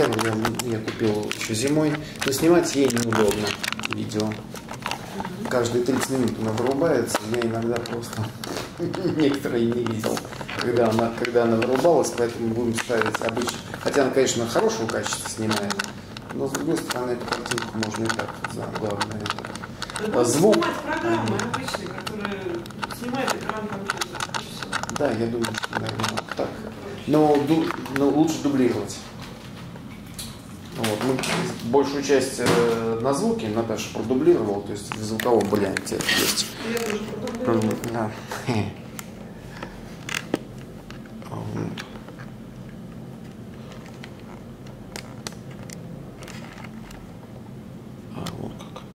камеру я, я купил еще зимой, но снимать ей неудобно видео. Каждые 30 минут она вырубается, я иногда просто некоторые не видел, когда она, когда она вырубалась, поэтому будем ставить обычно. Хотя она, конечно, хорошего качества снимает, но с другой стороны, эту картинку можно и так, за главное это. Да, Звук. Снимать программы обычные, которые снимают экран компьютера. Да, я думаю, что, наверное, так. Но, но лучше дублировать. Вот, мы большую часть э, на звуке Наташа продублировала, то есть в звуковом варианте есть. Я тоже Да.